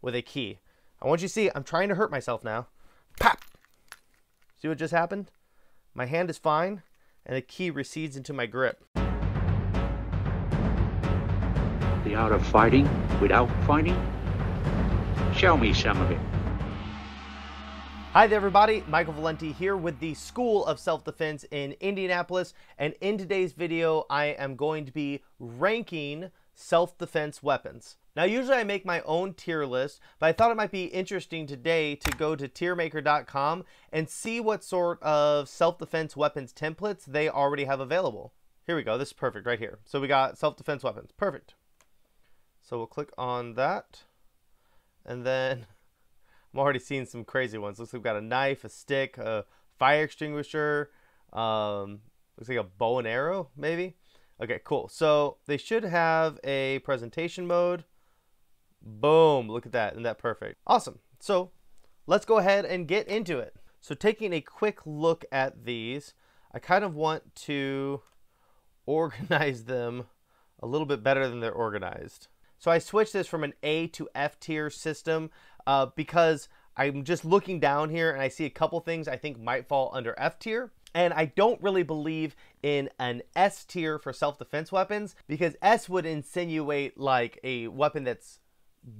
with a key. I want you to see, I'm trying to hurt myself now. Pop! See what just happened? My hand is fine, and the key recedes into my grip. The art of fighting without fighting? Show me some of it. Hi there, everybody. Michael Valenti here with the School of Self Defense in Indianapolis. And in today's video, I am going to be ranking self defense weapons. Now, usually I make my own tier list, but I thought it might be interesting today to go to tiermaker.com and see what sort of self defense weapons templates they already have available. Here we go. This is perfect right here. So we got self defense weapons. Perfect. So we'll click on that. And then I'm already seeing some crazy ones. Looks like we've got a knife, a stick, a fire extinguisher. Um, looks like a bow and arrow, maybe. Okay, cool. So they should have a presentation mode. Boom, look at that. Isn't that perfect? Awesome. So let's go ahead and get into it. So taking a quick look at these, I kind of want to organize them a little bit better than they're organized. So I switched this from an A to F tier system uh, because I'm just looking down here and I see a couple things I think might fall under F tier. And I don't really believe in an S tier for self-defense weapons because S would insinuate like a weapon that's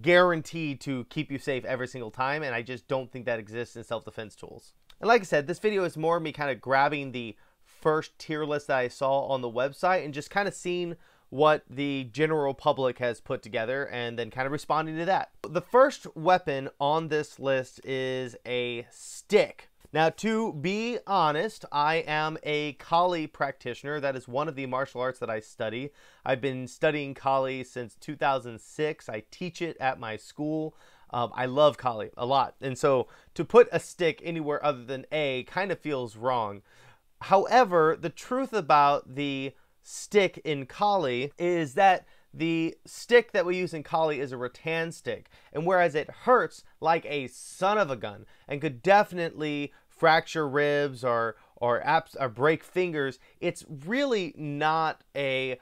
guaranteed to keep you safe every single time and I just don't think that exists in self-defense tools. And like I said, this video is more me kind of grabbing the first tier list that I saw on the website and just kind of seeing what the general public has put together and then kind of responding to that. The first weapon on this list is a stick. Now, to be honest, I am a Kali practitioner. That is one of the martial arts that I study. I've been studying Kali since 2006. I teach it at my school. Um, I love Kali a lot. And so to put a stick anywhere other than A kind of feels wrong. However, the truth about the stick in Kali is that the stick that we use in Kali is a rattan stick, and whereas it hurts like a son of a gun and could definitely fracture ribs or or, apps, or break fingers, it's really not a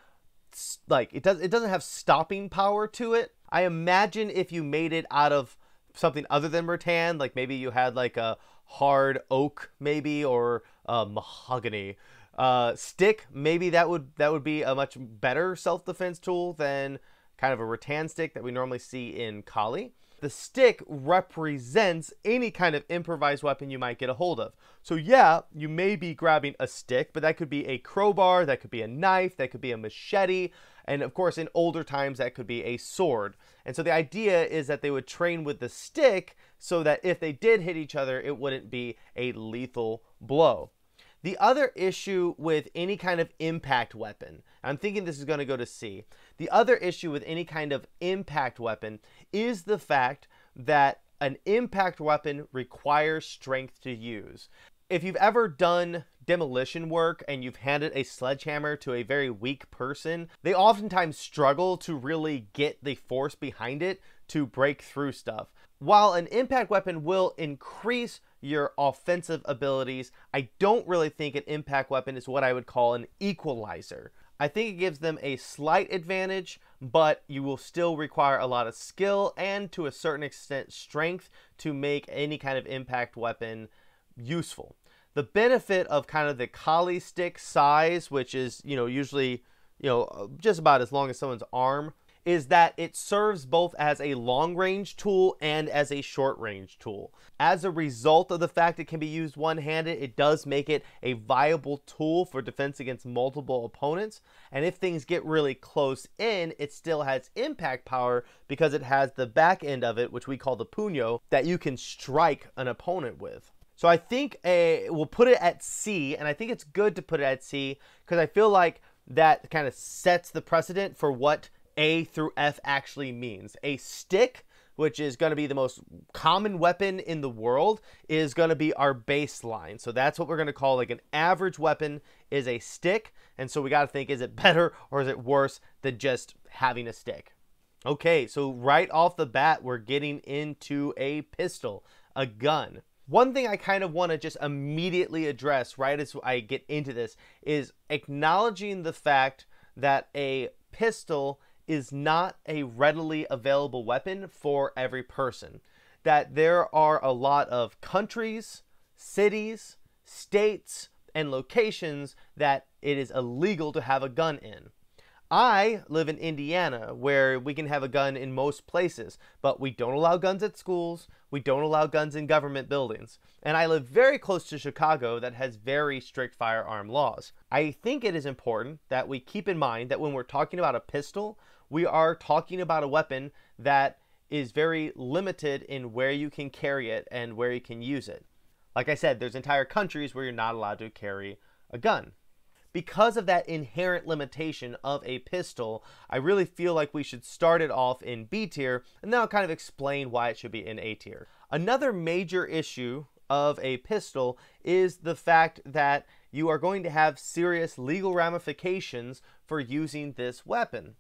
like it does it doesn't have stopping power to it. I imagine if you made it out of something other than rattan, like maybe you had like a hard oak maybe or a mahogany uh, stick, maybe that would that would be a much better self-defense tool than kind of a rattan stick that we normally see in Kali. The stick represents any kind of improvised weapon you might get a hold of. So yeah, you may be grabbing a stick, but that could be a crowbar, that could be a knife, that could be a machete, and of course in older times that could be a sword. And so the idea is that they would train with the stick so that if they did hit each other, it wouldn't be a lethal blow. The other issue with any kind of impact weapon, I'm thinking this is going to go to C. The other issue with any kind of impact weapon is the fact that an impact weapon requires strength to use. If you've ever done demolition work and you've handed a sledgehammer to a very weak person, they oftentimes struggle to really get the force behind it to break through stuff. While an impact weapon will increase your offensive abilities, I don't really think an impact weapon is what I would call an equalizer. I think it gives them a slight advantage, but you will still require a lot of skill and to a certain extent strength to make any kind of impact weapon useful. The benefit of kind of the Kali stick size, which is, you know, usually, you know, just about as long as someone's arm, is that it serves both as a long range tool and as a short range tool. As a result of the fact it can be used one handed, it does make it a viable tool for defense against multiple opponents. And if things get really close in, it still has impact power because it has the back end of it, which we call the puño, that you can strike an opponent with. So I think a, we'll put it at C, and I think it's good to put it at C because I feel like that kind of sets the precedent for what a through F actually means. A stick, which is going to be the most common weapon in the world, is going to be our baseline. So that's what we're going to call like an average weapon is a stick. And so we got to think is it better or is it worse than just having a stick? Okay, so right off the bat, we're getting into a pistol, a gun. One thing I kind of want to just immediately address right as I get into this is acknowledging the fact that a pistol is not a readily available weapon for every person. That there are a lot of countries, cities, states, and locations that it is illegal to have a gun in. I live in Indiana where we can have a gun in most places, but we don't allow guns at schools, we don't allow guns in government buildings. And I live very close to Chicago that has very strict firearm laws. I think it is important that we keep in mind that when we're talking about a pistol, we are talking about a weapon that is very limited in where you can carry it and where you can use it. Like I said, there's entire countries where you're not allowed to carry a gun because of that inherent limitation of a pistol, I really feel like we should start it off in B tier, and then I'll kind of explain why it should be in A tier. Another major issue of a pistol is the fact that you are going to have serious legal ramifications for using this weapon.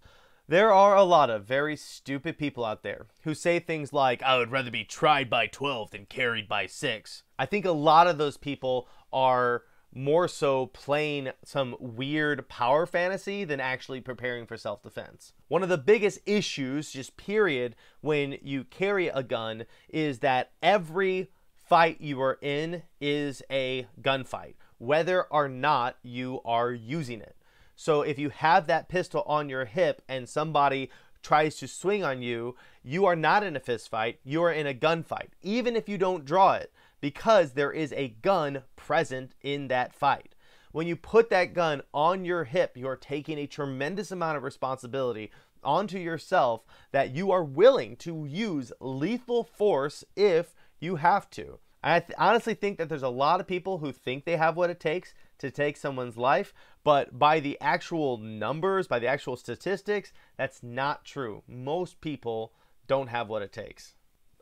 There are a lot of very stupid people out there who say things like, I would rather be tried by 12 than carried by 6. I think a lot of those people are more so playing some weird power fantasy than actually preparing for self defense. One of the biggest issues, just period, when you carry a gun is that every fight you are in is a gunfight, whether or not you are using it. So if you have that pistol on your hip and somebody tries to swing on you, you are not in a fist fight, you are in a gunfight, even if you don't draw it because there is a gun present in that fight. When you put that gun on your hip, you are taking a tremendous amount of responsibility onto yourself that you are willing to use lethal force if you have to. I th- honestly think that there's a lot of people who think they have what it takes to take someone's life, but by the actual numbers, by the actual statistics, that's not true. Most people don't have what it takes.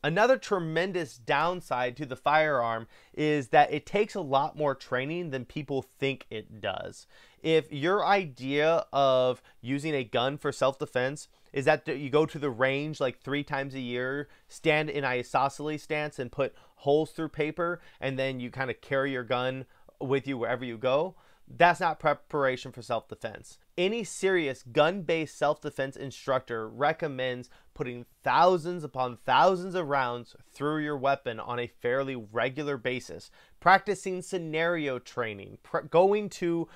Another tremendous downside to the firearm is that it takes a lot more training than people think it does. If your idea of using a gun for self defense is that you go to the range like three times a year, stand in isosceles stance, and put holes through paper, and then you kind of carry your gun with you wherever you go, that's not preparation for self defense. Any serious gun based self defense instructor recommends putting thousands upon thousands of rounds through your weapon on a fairly regular basis, practicing scenario training, going to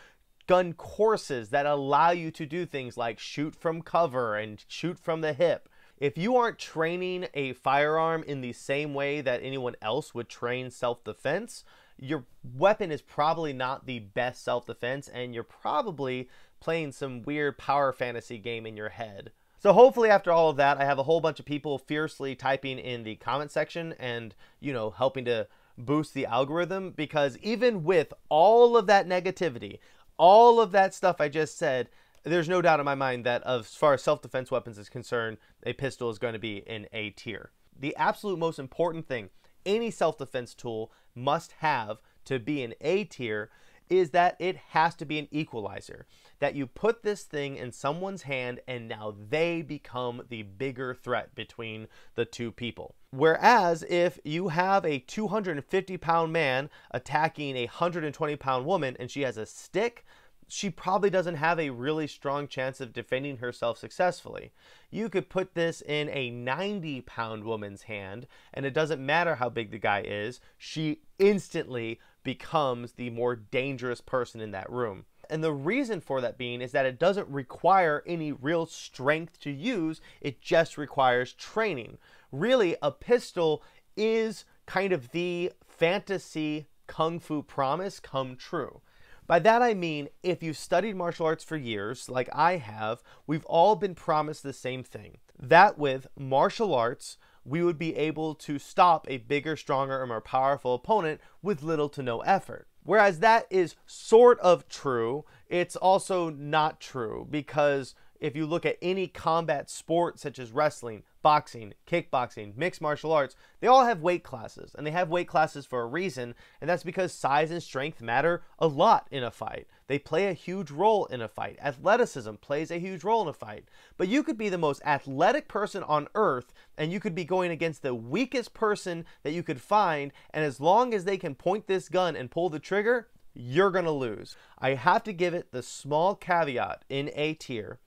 gun courses that allow you to do things like shoot from cover and shoot from the hip. If you aren't training a firearm in the same way that anyone else would train self defense, your weapon is probably not the best self defense, and you're probably playing some weird power fantasy game in your head. So hopefully after all of that, I have a whole bunch of people fiercely typing in the comment section and, you know, helping to boost the algorithm because even with all of that negativity, all of that stuff I just said, there's no doubt in my mind that as far as self-defense weapons is concerned, a pistol is going to be in A tier. The absolute most important thing any self-defense tool must have to be an A tier is that it has to be an equalizer. That you put this thing in someone's hand and now they become the bigger threat between the two people. Whereas if you have a 250 pound man attacking a 120 pound woman and she has a stick, she probably doesn't have a really strong chance of defending herself successfully. You could put this in a 90 pound woman's hand, and it doesn't matter how big the guy is, she instantly becomes the more dangerous person in that room. And the reason for that being is that it doesn't require any real strength to use, it just requires training. Really, a pistol is kind of the fantasy kung fu promise come true. By that I mean, if you've studied martial arts for years, like I have, we've all been promised the same thing. That with martial arts, we would be able to stop a bigger, stronger, or more powerful opponent with little to no effort. Whereas that is sort of true, it's also not true because if you look at any combat sport such as wrestling, boxing, kickboxing, mixed martial arts, they all have weight classes. And they have weight classes for a reason, and that's because size and strength matter a lot in a fight. They play a huge role in a fight. Athleticism plays a huge role in a fight. But you could be the most athletic person on earth, and you could be going against the weakest person that you could find, and as long as they can point this gun and pull the trigger, you're going to lose. I have to give it the small caveat in A tier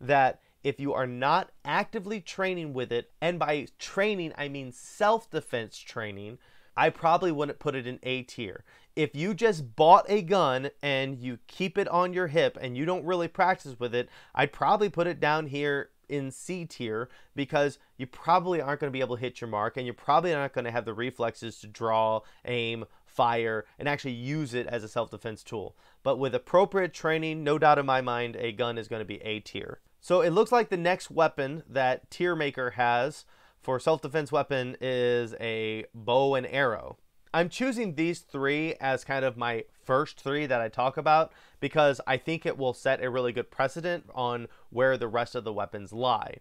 that if you are not actively training with it, and by training, I mean self defense training, I probably wouldn't put it in A tier. If you just bought a gun and you keep it on your hip and you don't really practice with it, I'd probably put it down here in C tier because you probably aren't going to be able to hit your mark and you're probably not going to have the reflexes to draw, aim, fire, and actually use it as a self defense tool. But with appropriate training, no doubt in my mind, a gun is going to be A tier. So it looks like the next weapon that Tier Maker has for self defense weapon is a bow and arrow. I'm choosing these three as kind of my first three that I talk about because I think it will set a really good precedent on where the rest of the weapons lie.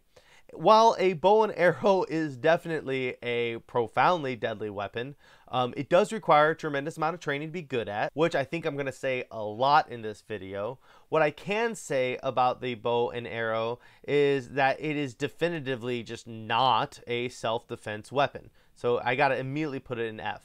While a bow and arrow is definitely a profoundly deadly weapon, um, it does require a tremendous amount of training to be good at, which I think I'm going to say a lot in this video. What I can say about the bow and arrow is that it is definitively just not a self-defense weapon. So I got to immediately put it in F.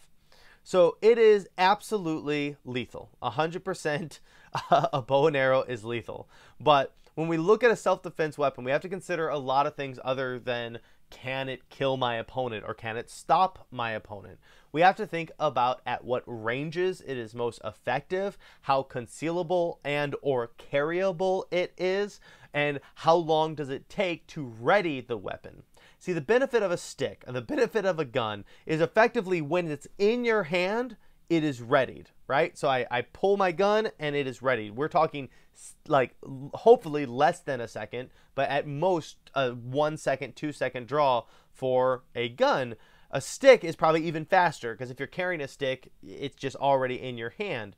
So it is absolutely lethal. 100% a bow and arrow is lethal. But when we look at a self-defense weapon, we have to consider a lot of things other than can it kill my opponent or can it stop my opponent? We have to think about at what ranges it is most effective, how concealable and or carryable it is, and how long does it take to ready the weapon. See, the benefit of a stick and the benefit of a gun is effectively when it's in your hand, it is readied, right? So I, I pull my gun and it is ready. We're talking like hopefully less than a second, but at most a one second, two second draw for a gun. A stick is probably even faster because if you're carrying a stick, it's just already in your hand.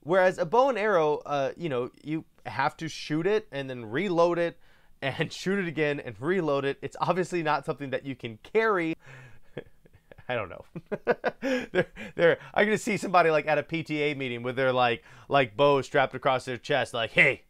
Whereas a bow and arrow, uh, you know, you have to shoot it and then reload it and shoot it again and reload it. It's obviously not something that you can carry. I don't know. they're, they're, I'm gonna see somebody like at a PTA meeting with their like like bow strapped across their chest, like, hey,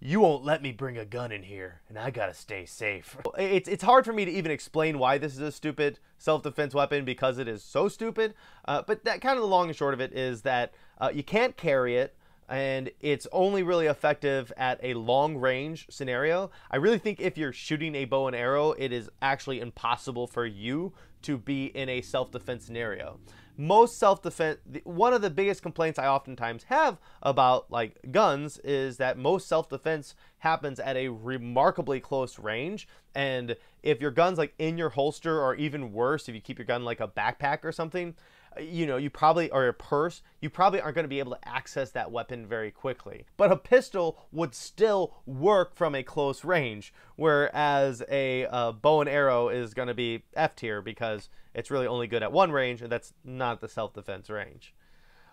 you won't let me bring a gun in here, and I gotta stay safe. It's it's hard for me to even explain why this is a stupid self-defense weapon because it is so stupid. Uh, but that kind of the long and short of it is that uh, you can't carry it and it's only really effective at a long range scenario. I really think if you're shooting a bow and arrow, it is actually impossible for you to be in a self defense scenario. Most self defense, one of the biggest complaints I oftentimes have about like guns is that most self defense happens at a remarkably close range. And if your gun's like in your holster, or even worse, if you keep your gun like a backpack or something, you know, you probably, or a purse, you probably aren't going to be able to access that weapon very quickly. But a pistol would still work from a close range, whereas a uh, bow and arrow is going to be F tier because it's really only good at one range, and that's not the self defense range.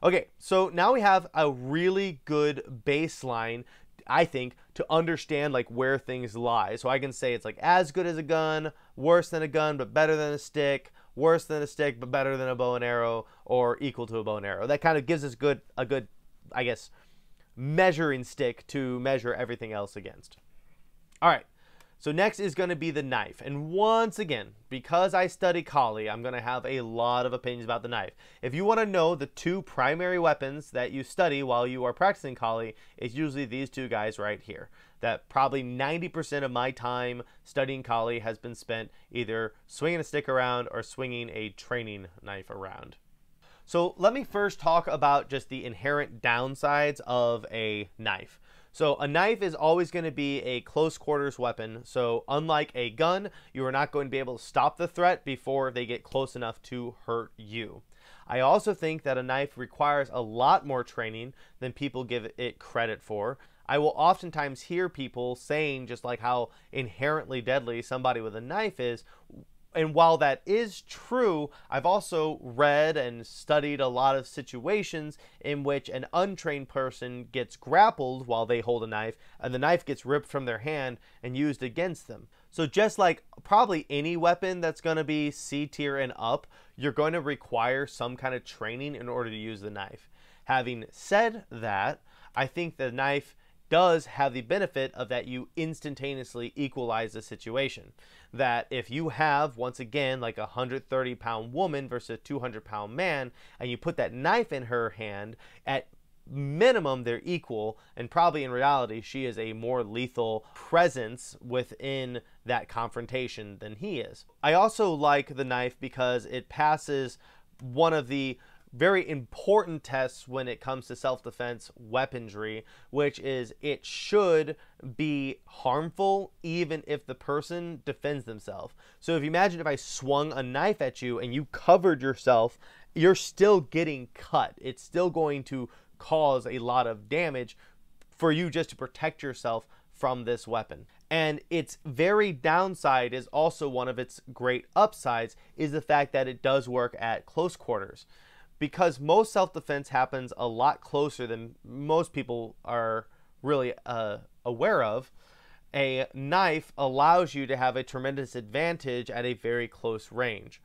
Okay, so now we have a really good baseline I think, to understand like where things lie. So I can say it's like as good as a gun, worse than a gun, but better than a stick, worse than a stick but better than a bow and arrow or equal to a bow and arrow. That kind of gives us good a good I guess measuring stick to measure everything else against. All right. So next is going to be the knife. And once again, because I study Kali, I'm going to have a lot of opinions about the knife. If you want to know the two primary weapons that you study while you are practicing Kali, it's usually these two guys right here that probably 90% of my time studying Kali has been spent either swinging a stick around or swinging a training knife around. So let me first talk about just the inherent downsides of a knife. So a knife is always going to be a close quarters weapon. So unlike a gun, you are not going to be able to stop the threat before they get close enough to hurt you. I also think that a knife requires a lot more training than people give it credit for. I will oftentimes hear people saying just like how inherently deadly somebody with a knife is. And while that is true, I've also read and studied a lot of situations in which an untrained person gets grappled while they hold a knife and the knife gets ripped from their hand and used against them. So, just like probably any weapon that's going to be C tier and up, you're going to require some kind of training in order to use the knife. Having said that, I think the knife does have the benefit of that you instantaneously equalize the situation. That if you have, once again, like a 130 pound woman versus a 200 pound man, and you put that knife in her hand, at minimum they're equal and probably in reality she is a more lethal presence within that confrontation than he is. I also like the knife because it passes one of the very important tests when it comes to self defense weaponry, which is it should be harmful even if the person defends themselves. So if you imagine if I swung a knife at you and you covered yourself, you're still getting cut. It's still going to cause a lot of damage for you just to protect yourself from this weapon. And its very downside is also one of its great upsides is the fact that it does work at close quarters because most self-defense happens a lot closer than most people are really uh, aware of a knife allows you to have a tremendous advantage at a very close range.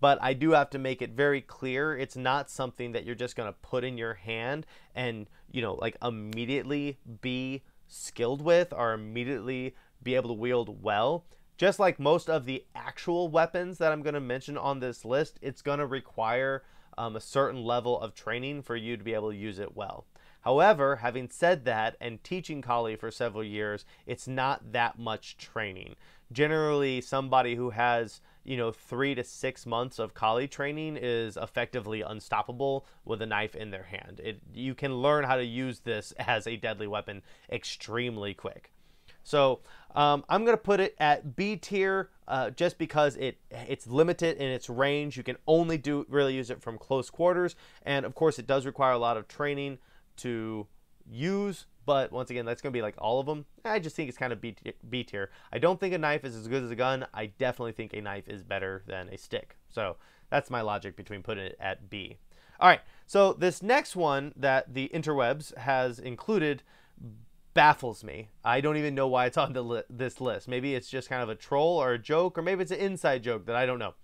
But I do have to make it very clear it's not something that you're just going to put in your hand and you know like immediately be skilled with or immediately be able to wield well. Just like most of the actual weapons that I'm going to mention on this list it's going to require um, a certain level of training for you to be able to use it well. However, having said that and teaching Kali for several years, it's not that much training. Generally, somebody who has, you know, three to six months of Kali training is effectively unstoppable with a knife in their hand. It, you can learn how to use this as a deadly weapon extremely quick. So um, I'm going to put it at B tier uh, just because it it's limited in its range. You can only do really use it from close quarters, and of course it does require a lot of training to use. But once again, that's going to be like all of them. I just think it's kind of B, B tier. I don't think a knife is as good as a gun. I definitely think a knife is better than a stick. So that's my logic between putting it at B. All right, so this next one that the interwebs has included baffles me. I don't even know why it's on li- this list. Maybe it's just kind of a troll or a joke, or maybe it's an inside joke that I don't know.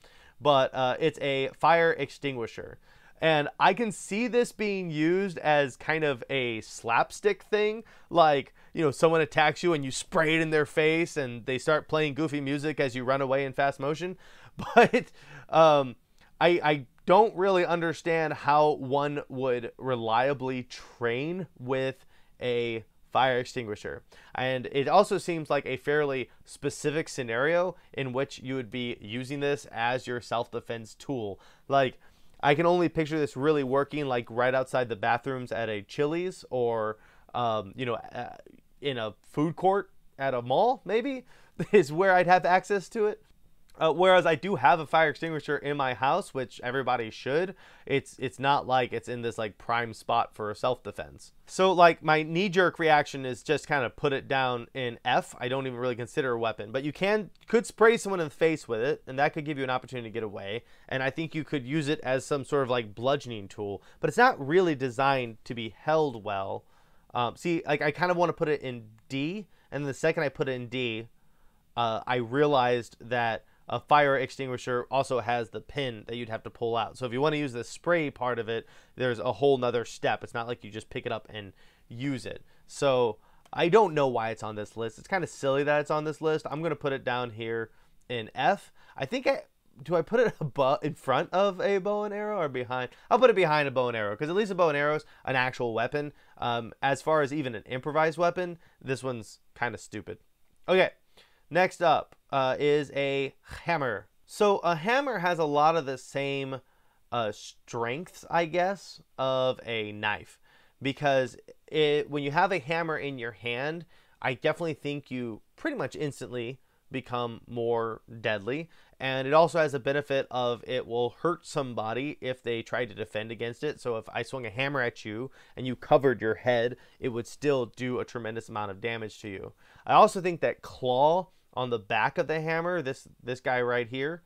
But uh, it's a fire extinguisher. And I can see this being used as kind of a slapstick thing. Like, you know, someone attacks you and you spray it in their face and they start playing goofy music as you run away in fast motion. But um, I, I don't really understand how one would reliably train with a fire extinguisher. And it also seems like a fairly specific scenario in which you would be using this as your self defense tool. Like, I can only picture this really working like right outside the bathrooms at a Chili's or, um, you know, in a food court at a mall, maybe, is where I'd have access to it. Uh, whereas I do have a fire extinguisher in my house, which everybody should. It's it's not like it's in this like prime spot for self defense. So like my knee jerk reaction is just kind of put it down in F. I don't even really consider a weapon, but you can could spray someone in the face with it, and that could give you an opportunity to get away. And I think you could use it as some sort of like bludgeoning tool, but it's not really designed to be held well. Um, see, like I kind of want to put it in D, and the second I put it in D, uh, I realized that a fire extinguisher also has the pin that you'd have to pull out. So if you want to use the spray part of it, there's a whole nother step. It's not like you just pick it up and use it. So I don't know why it's on this list. It's kind of silly that it's on this list. I'm going to put it down here in F. I think I do I put it above in front of a bow and arrow or behind? I'll put it behind a bow and arrow because at least a bow and arrow is an actual weapon. Um, as far as even an improvised weapon, this one's kind of stupid. Okay, Next up uh, is a hammer. So a hammer has a lot of the same uh, strengths, I guess, of a knife because it when you have a hammer in your hand, I definitely think you pretty much instantly become more deadly. And it also has a benefit of it will hurt somebody if they try to defend against it. So if I swung a hammer at you and you covered your head, it would still do a tremendous amount of damage to you. I also think that claw on the back of the hammer, this this guy right here,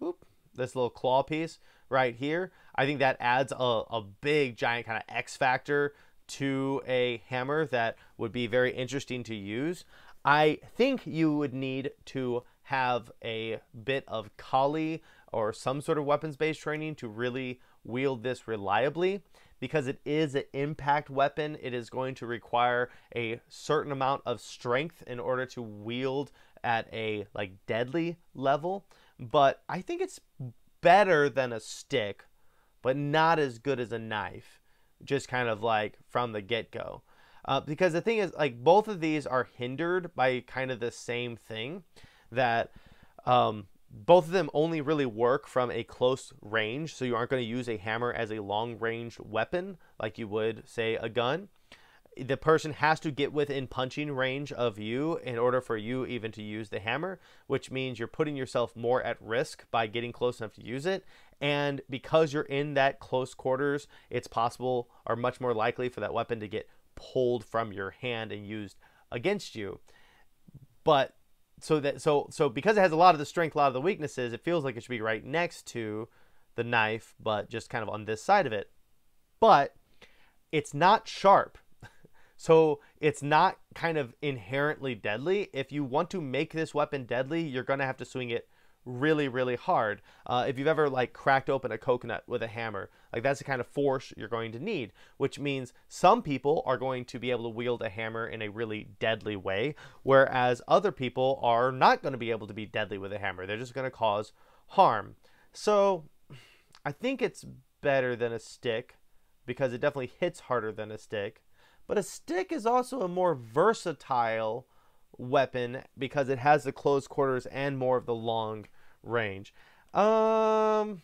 whoop, this little claw piece right here, I think that adds a, a big giant kind of X factor to a hammer that would be very interesting to use. I think you would need to have a bit of Kali or some sort of weapons based training to really wield this reliably because it is an impact weapon. It is going to require a certain amount of strength in order to wield at a like deadly level, but I think it's better than a stick, but not as good as a knife. just kind of like from the get go. Uh, because the thing is, like, both of these are hindered by kind of the same thing that um, both of them only really work from a close range. So you aren't going to use a hammer as a long range weapon like you would, say, a gun. The person has to get within punching range of you in order for you even to use the hammer, which means you're putting yourself more at risk by getting close enough to use it. And because you're in that close quarters, it's possible or much more likely for that weapon to get pulled from your hand and used against you. But so that so so because it has a lot of the strength, a lot of the weaknesses, it feels like it should be right next to the knife, but just kind of on this side of it. But it's not sharp. So it's not kind of inherently deadly. If you want to make this weapon deadly, you're going to have to swing it really really hard. Uh, if you've ever like cracked open a coconut with a hammer like that's the kind of force you're going to need which means some people are going to be able to wield a hammer in a really deadly way whereas other people are not going to be able to be deadly with a hammer. They're just going to cause harm. So i think it's better than a stick because it definitely hits harder than a stick but a stick is also a more versatile weapon because it has the close quarters and more of the long range. Um,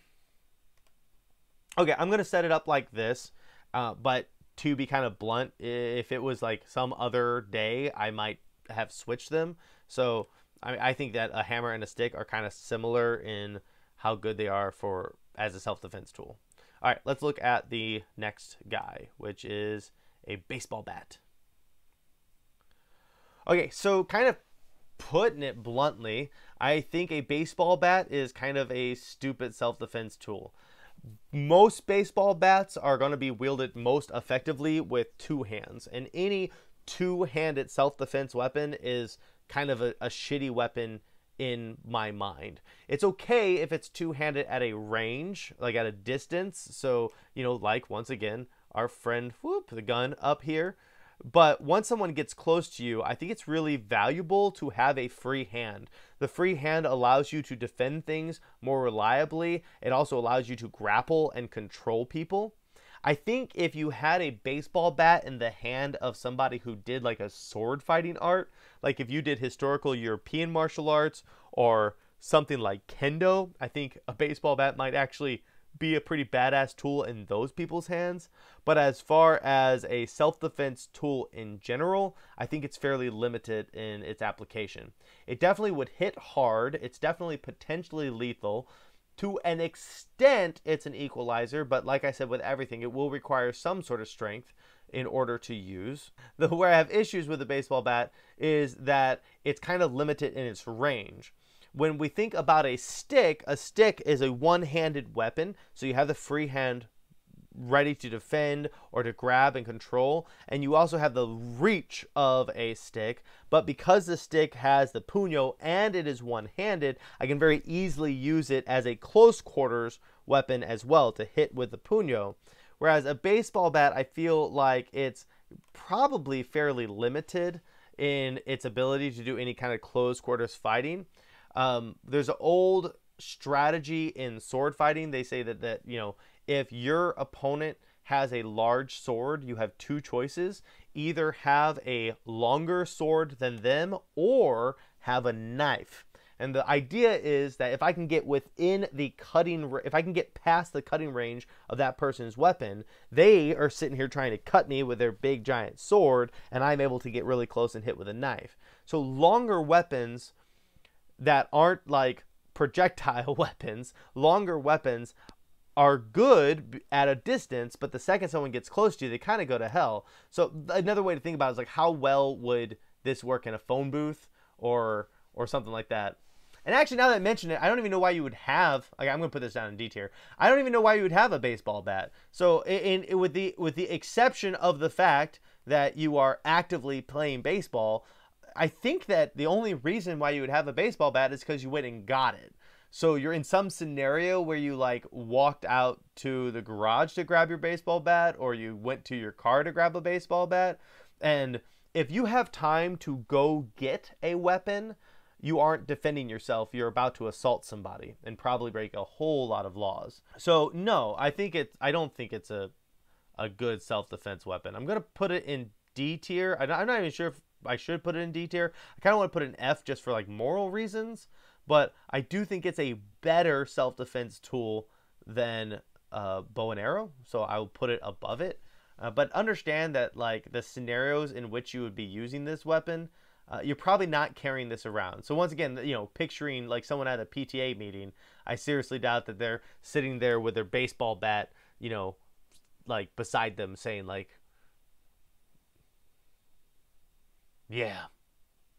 okay, I'm gonna set it up like this, uh, but to be kind of blunt, if it was like some other day, I might have switched them. So I, I think that a hammer and a stick are kind of similar in how good they are for as a self-defense tool. All right, let's look at the next guy, which is a baseball bat. Okay, so kind of putting it bluntly, I think a baseball bat is kind of a stupid self defense tool. Most baseball bats are going to be wielded most effectively with two hands, and any two handed self defense weapon is kind of a, a, shitty weapon in my mind. It's okay if it's two handed at a range, like at a distance. So, you know, like once again, our friend, whoop, the gun up here. But once someone gets close to you, I think it's really valuable to have a free hand. The free hand allows you to defend things more reliably. It also allows you to grapple and control people. I think if you had a baseball bat in the hand of somebody who did like a sword fighting art, like if you did historical European martial arts or something like kendo, I think a baseball bat might actually be a pretty badass tool in those people's hands. But as far as a self defense tool in general, I think it's fairly limited in its application. It definitely would hit hard, it's definitely potentially lethal. To an extent, it's an equalizer, but like I said with everything, it will require some sort of strength in order to use. The where I have issues with the baseball bat is that it's kind of limited in its range when we think about a stick, a stick is a one handed weapon. So you have the free hand ready to defend or to grab and control. And you also have the reach of a stick. But because the stick has the puño and it is one handed, I can very easily use it as a close quarters weapon as well to hit with the puño. Whereas a baseball bat, I feel like it's probably fairly limited in its ability to do any kind of close quarters fighting. Um, there's an old strategy in sword fighting. They say that that you know if your opponent has a large sword, you have two choices: either have a longer sword than them, or have a knife. And the idea is that if I can get within the cutting, if I can get past the cutting range of that person's weapon, they are sitting here trying to cut me with their big giant sword, and I'm able to get really close and hit with a knife. So longer weapons that aren't like projectile weapons, longer weapons are good at a distance, but the second someone gets close to you, they kind of go to hell. So another way to think about it is like how well would this work in a phone booth or or something like that. And actually, now that I mention it, I don't even know why you would have. Like, I'm going to put this down in D tier. I don't even know why you would have a baseball bat. So, in, in with the with the exception of the fact that you are actively playing baseball, I think that the only reason why you would have a baseball bat is because you went and got it. So you're in some scenario where you like walked out to the garage to grab your baseball bat or you went to your car to grab a baseball bat. And if you have time to go get a weapon, you aren't defending yourself. You're about to assault somebody and probably break a whole lot of laws. So no, I think it's I don't think it's a a good self-defense weapon. I'm gonna put it in D tier. I'm not even sure if I should put it in D tier. I kind of want to put an F just for like moral reasons, but I do think it's a better self-defense tool than uh, bow and arrow, so I will put it above it. Uh, but understand that like the scenarios in which you would be using this weapon, uh, you're probably not carrying this around. So once again, you know, picturing like someone at a PTA meeting, I seriously doubt that they're sitting there with their baseball bat, you know, like beside them saying like, "Yeah,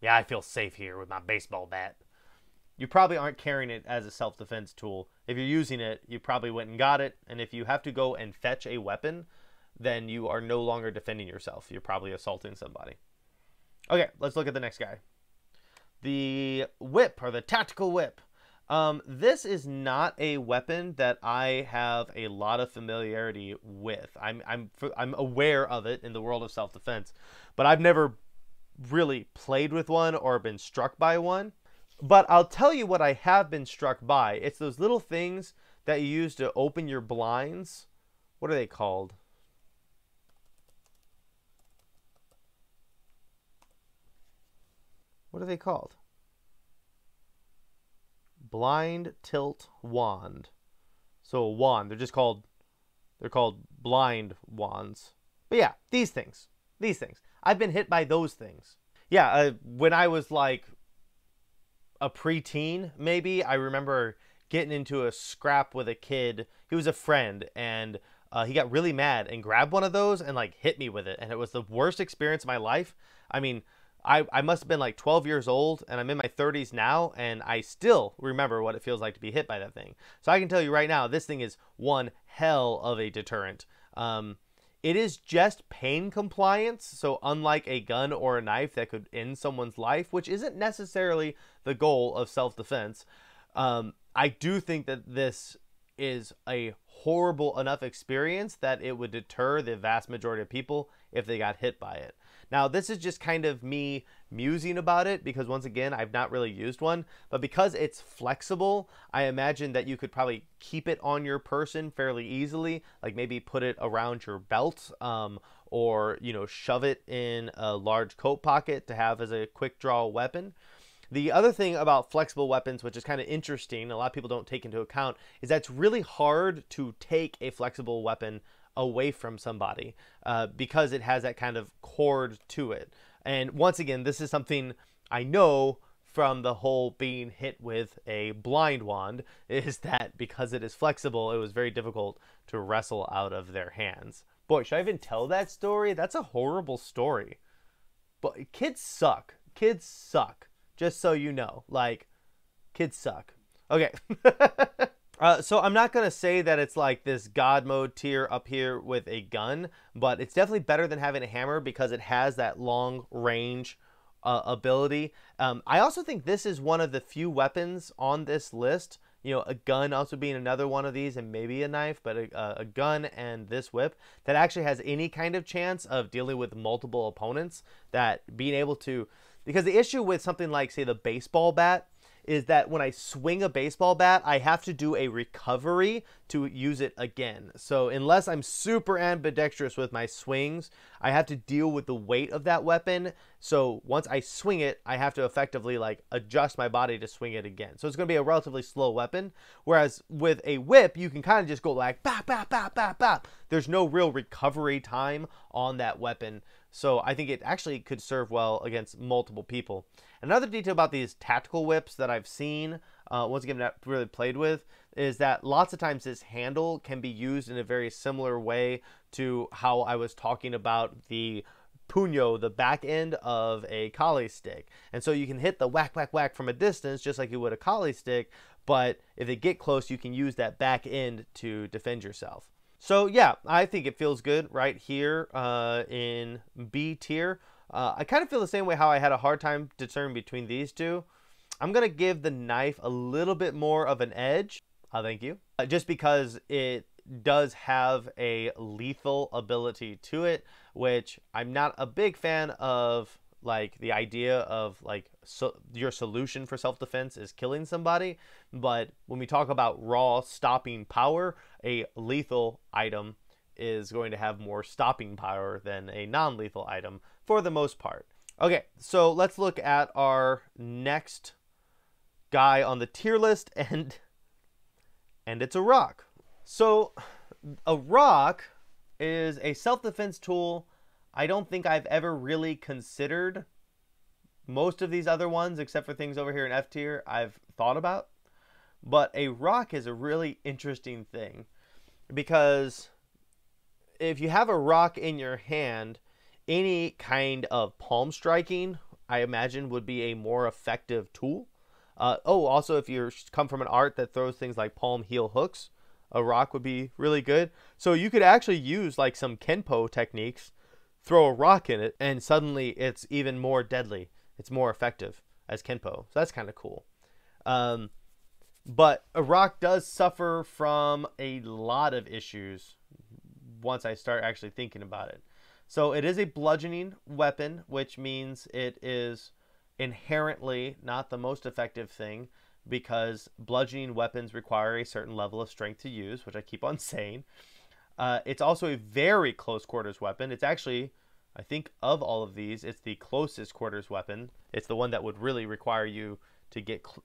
yeah, I feel safe here with my baseball bat." You probably aren't carrying it as a self-defense tool. If you're using it, you probably went and got it, and if you have to go and fetch a weapon, then you are no longer defending yourself. You're probably assaulting somebody. Okay, let's look at the next guy. The whip or the tactical whip. Um, this is not a weapon that I have a lot of familiarity with. I'm I'm I'm aware of it in the world of self-defense, but I've never really played with one or been struck by one. But I'll tell you what I have been struck by. It's those little things that you use to open your blinds. What are they called? What are they called? Blind tilt wand. So a wand. They're just called they're called blind wands. But yeah, these things. These things. I've been hit by those things. Yeah, uh, when I was like a preteen, maybe, I remember getting into a scrap with a kid. He was a friend, and uh, he got really mad and grabbed one of those and like hit me with it. And it was the worst experience of my life. I mean, I, I must have been like 12 years old and I'm in my 30s now and I still remember what it feels like to be hit by that thing. So I can tell you right now, this thing is one hell of a deterrent. Um, it is just pain compliance, so unlike a gun or a knife that could end someone's life, which isn't necessarily the goal of self defense, um, I do think that this is a horrible enough experience that it would deter the vast majority of people if they got hit by it. Now, this is just kind of me musing about it because, once again, I've not really used one. But because it's flexible, I imagine that you could probably keep it on your person fairly easily, like maybe put it around your belt um, or, you know, shove it in a large coat pocket to have as a quick draw weapon. The other thing about flexible weapons, which is kind of interesting, a lot of people don't take into account, is that it's really hard to take a flexible weapon away from somebody uh, because it has that kind of cord to it. And once again, this is something I know from the whole being hit with a blind wand is that because it is flexible, it was very difficult to wrestle out of their hands. Boy, should I even tell that story? That's a horrible story. But kids suck. Kids suck. Just so you know. Like, kids suck. Okay. Uh, so I'm not gonna say that it's like this god mode tier up here with a gun, but it's definitely better than having a hammer because it has that long range uh, ability. Um, I also think this is one of the few weapons on this list. You know, a gun also being another one of these, and maybe a knife, but a, a gun and this whip that actually has any kind of chance of dealing with multiple opponents. That being able to, because the issue with something like say the baseball bat is that when I swing a baseball bat, I have to do a recovery to use it again. So unless I'm super ambidextrous with my swings, I have to deal with the weight of that weapon. So once I swing it, I have to effectively like adjust my body to swing it again. So it's going to be a relatively slow weapon. Whereas with a whip, you can kind of just go like bap, bap, bap, bap, bap. There's no real recovery time on that weapon. So I think it actually could serve well against multiple people. Another detail about these tactical whips that I've seen, uh, once again, not really played with, is that lots of times this handle can be used in a very similar way to how I was talking about the puño, the back end of a Kali stick. And so you can hit the whack, whack, whack from a distance, just like you would a Kali stick, but if they get close, you can use that back end to defend yourself. So yeah, I think it feels good right here uh, in B tier. Uh, I kind of feel the same way how I had a hard time determining between these two. I'm going to give the knife a little bit more of an edge. Uh, thank you. Uh, just because it does have a lethal ability to it, which I'm not a big fan of like the idea of like so your solution for self-defense is killing somebody but when we talk about raw stopping power a lethal item is going to have more stopping power than a non lethal item for the most part. Okay, so let's look at our next guy on the tier list, and and it's a rock. So a rock is a self-defense tool I don't think I've ever really considered. Most of these other ones, except for things over here in F tier, I've thought about. But a rock is a really interesting thing because if you have a rock in your hand, any kind of palm striking, I imagine, would be a more effective tool. Uh, oh, also, if you come from an art that throws things like palm heel hooks, a rock would be really good. So you could actually use like some Kenpo techniques, throw a rock in it, and suddenly it's even more deadly. It's more effective as Kenpo. So that's kind of cool. Um, but a rock does suffer from a lot of issues once I start actually thinking about it. So it is a bludgeoning weapon, which means it is inherently not the most effective thing because bludgeoning weapons require a certain level of strength to use, which I keep on saying. Uh, it's also a very close quarters weapon. It's actually, I think, of all of these, it's the closest quarters weapon. It's the one that would really require you to get cl-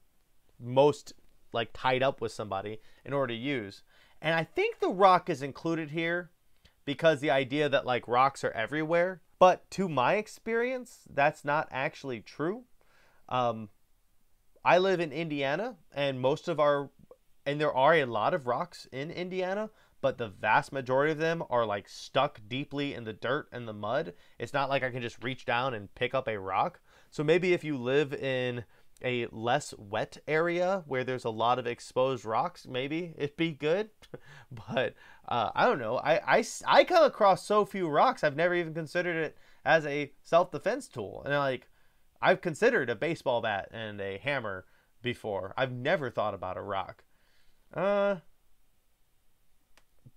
most like tied up with somebody in order to use. And I think the rock is included here because the idea that like rocks are everywhere. But to my experience, that's not actually true. Um, I live in Indiana, and most of our, and there are a lot of rocks in Indiana, but the vast majority of them are like stuck deeply in the dirt and the mud. It's not like I can just reach down and pick up a rock. So maybe if you live in a less wet area where there's a lot of exposed rocks, maybe it'd be good. but uh, I don't know. I, I, I come across so few rocks, I've never even considered it as a self defense tool. And like, I've considered a baseball bat and a hammer before. I've never thought about a rock. Uh,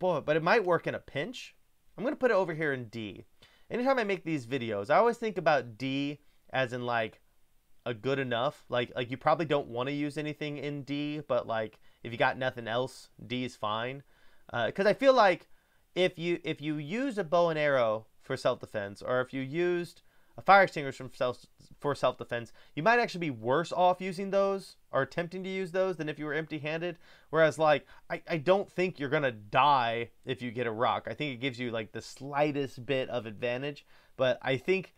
boy, but it might work in a pinch. I'm going to put it over here in D. Anytime I make these videos, I always think about D as in like a good enough. Like like you probably don't want to use anything in D, but like if you got nothing else, D is fine. Because uh, I feel like if you if you use a bow and arrow for self defense, or if you used a fire extinguisher from self for self defense, you might actually be worse off using those or attempting to use those than if you were empty handed. Whereas like I, I don't think you're gonna die if you get a rock. I think it gives you like the slightest bit of advantage. But I think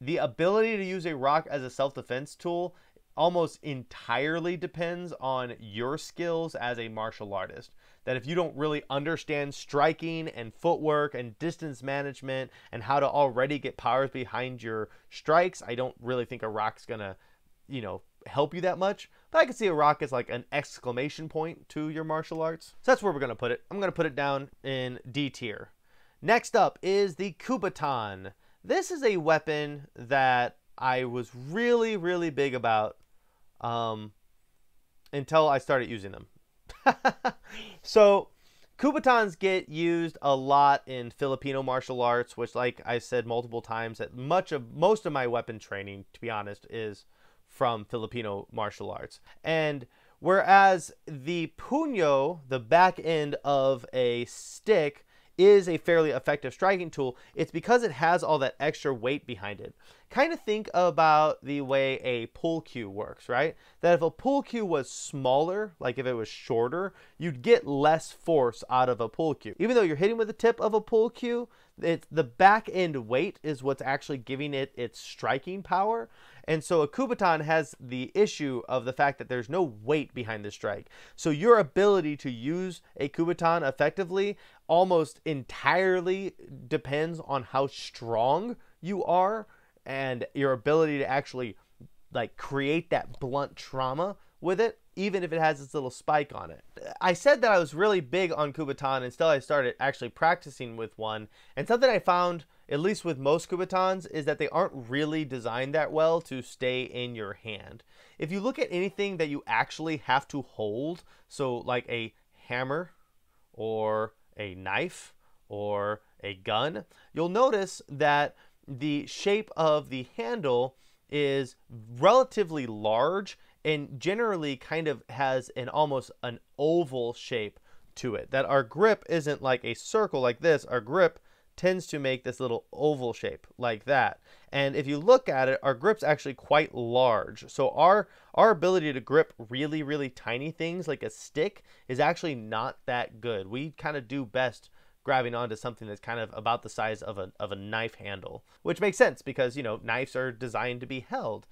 the ability to use a rock as a self defense tool almost entirely depends on your skills as a martial artist. That if you don't really understand striking and footwork and distance management and how to already get powers behind your strikes, I don't really think a rock's gonna, you know, help you that much. But I can see a rock as like an exclamation point to your martial arts. So that's where we're gonna put it. I'm gonna put it down in D tier. Next up is the Kubotan. This is a weapon that I was really, really big about um, until I started using them. so, Kubotans get used a lot in Filipino martial arts, which, like I said multiple times, that much of most of my weapon training, to be honest, is from Filipino martial arts. And whereas the puño, the back end of a stick, is a fairly effective striking tool, it's because it has all that extra weight behind it. Kind of think about the way a pull cue works, right? That if a pull cue was smaller, like if it was shorter, you'd get less force out of a pull cue. Even though you're hitting with the tip of a pull cue, the back end weight is what's actually giving it its striking power. And so a Kubotan has the issue of the fact that there's no weight behind the strike. So your ability to use a Kubotan effectively almost entirely depends on how strong you are and your ability to actually like create that blunt trauma with it even if it has this little spike on it. I said that I was really big on Kubotan until I started actually practicing with one. And something I found, at least with most Kubotans, is that they aren't really designed that well to stay in your hand. If you look at anything that you actually have to hold, so like a hammer or a knife or a gun, you'll notice that the shape of the handle is relatively large and generally kind of has an almost an oval shape to it. That our grip isn't like a circle like this. Our grip tends to make this little oval shape like that. And if you look at it, our grip's actually quite large. So our our ability to grip really, really tiny things like a stick is actually not that good. We kind of do best grabbing onto something that's kind of about the size of a, of a knife handle, which makes sense because, you know, knives are designed to be held.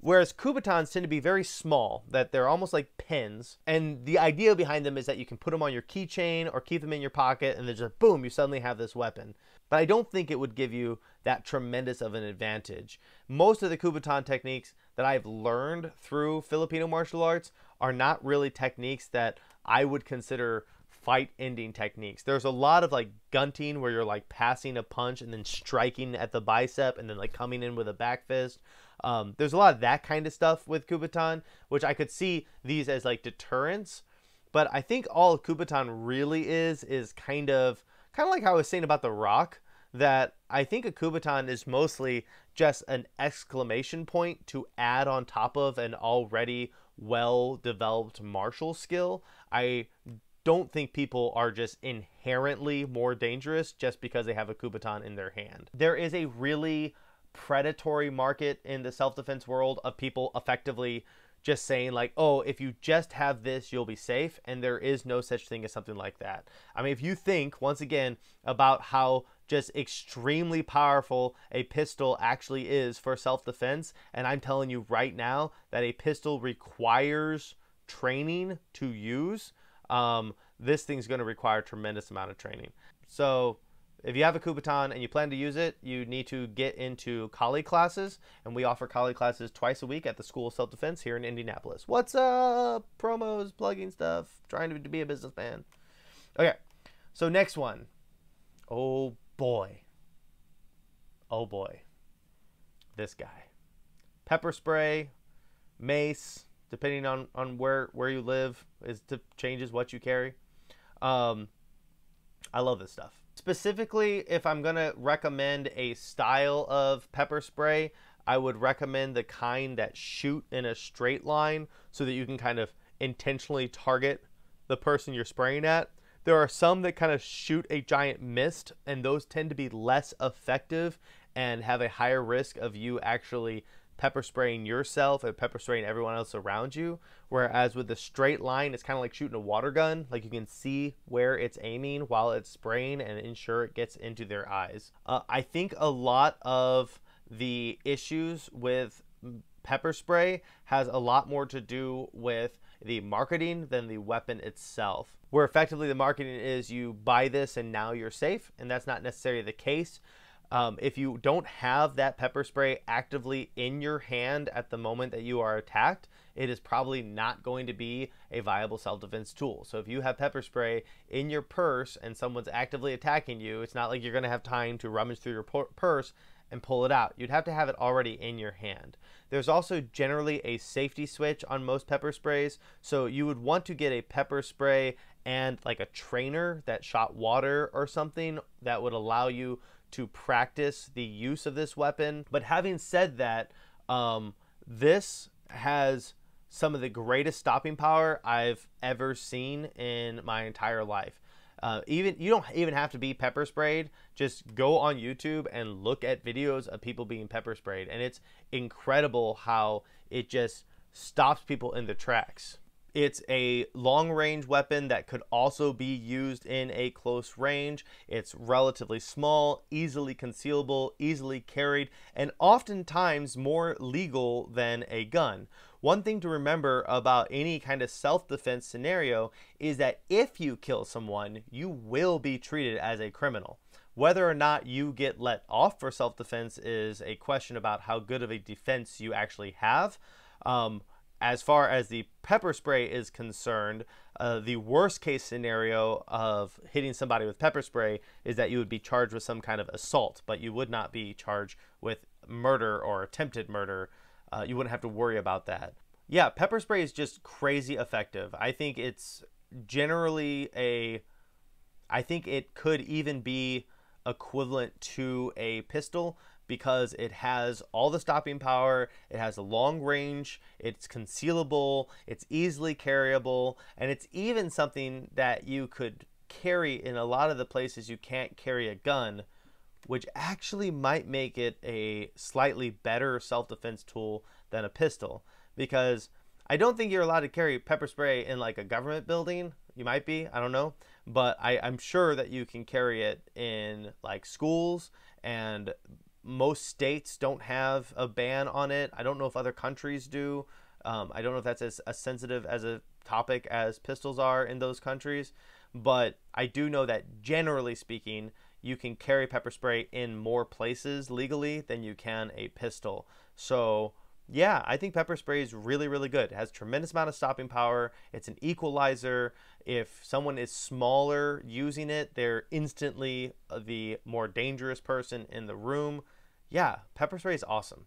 Whereas Kubotans tend to be very small, that they're almost like pins. And the idea behind them is that you can put them on your keychain or keep them in your pocket and then just boom, you suddenly have this weapon. But I don't think it would give you that tremendous of an advantage. Most of the Kubotan techniques that I've learned through Filipino martial arts are not really techniques that I would consider fight ending techniques. There's a lot of like gunting where you're like passing a punch and then striking at the bicep and then like coming in with a back fist. Um, there's a lot of that kind of stuff with Kubotan, which I could see these as like deterrents. But I think all Kubotan really is is kind of kind of like how I was saying about the Rock. That I think a Kubotan is mostly just an exclamation point to add on top of an already well developed martial skill. I don't think people are just inherently more dangerous just because they have a Kubotan in their hand. There is a really predatory market in the self-defense world of people effectively just saying like oh if you just have this you'll be safe and there is no such thing as something like that. I mean if you think once again about how just extremely powerful a pistol actually is for self-defense and i'm telling you right now that a pistol requires training to use um, this thing's going to require a tremendous amount of training. So if you have a Kubotan and you plan to use it, you need to get into Kali classes, and we offer Kali classes twice a week at the School of Self Defense here in Indianapolis. What's up? Promos, plugging stuff, trying to be a businessman. Okay, so next one. Oh boy. Oh boy. This guy. Pepper spray, mace, depending on, on where, where you live, is to changes what you carry. Um, I love this stuff. Specifically, if I'm going to recommend a style of pepper spray, I would recommend the kind that shoot in a straight line so that you can kind of intentionally target the person you're spraying at. There are some that kind of shoot a giant mist, and those tend to be less effective and have a higher risk of you actually pepper spraying yourself and pepper spraying everyone else around you. Whereas with the straight line, it's kind of like shooting a water gun. Like you can see where it's aiming while it's spraying and ensure it gets into their eyes. Uh, I think a lot of the issues with pepper spray has a lot more to do with the marketing than the weapon itself. Where effectively the marketing is you buy this and now you're safe, and that's not necessarily the case. Um, if you don't have that pepper spray actively in your hand at the moment that you are attacked, it is probably not going to be a viable self defense tool. So if you have pepper spray in your purse and someone's actively attacking you, it's not like you're going to have time to rummage through your purse and pull it out. You'd have to have it already in your hand. There's also generally a safety switch on most pepper sprays, so you would want to get a pepper spray and like a trainer that shot water or something that would allow you to practice the use of this weapon. But having said that, um, this has some of the greatest stopping power I've ever seen in my entire life. Uh, even you don't even have to be pepper sprayed. Just go on YouTube and look at videos of people being pepper sprayed, and it's incredible how it just stops people in the tracks. It's a long range weapon that could also be used in a close range. It's relatively small, easily concealable, easily carried, and oftentimes more legal than a gun. One thing to remember about any kind of self defense scenario is that if you kill someone, you will be treated as a criminal. Whether or not you get let off for self defense is a question about how good of a defense you actually have. Um, as far as the pepper spray is concerned, uh, the worst case scenario of hitting somebody with pepper spray is that you would be charged with some kind of assault, but you would not be charged with murder or attempted murder. Uh, you wouldn't have to worry about that. Yeah, pepper spray is just crazy effective. I think it's generally a. I think it could even be equivalent to a pistol because it has all the stopping power, it has a long range, it's concealable, it's easily carryable, and it's even something that you could carry in a lot of the places you can't carry a gun, which actually might make it a slightly better self defense tool than a pistol. Because I don't think you're allowed to carry pepper spray in like a government building. You might be, I don't know. But I, I'm sure that you can carry it in like schools and most states don't have a ban on it. I don't know if other countries do. Um, I don't know if that's as, as sensitive as a topic as pistols are in those countries. But I do know that generally speaking, you can carry pepper spray in more places legally than you can a pistol. So yeah, I think pepper spray is really, really good. It has tremendous amount of stopping power. It's an equalizer. If someone is smaller using it, they're instantly the more dangerous person in the room. Yeah, pepper spray is awesome.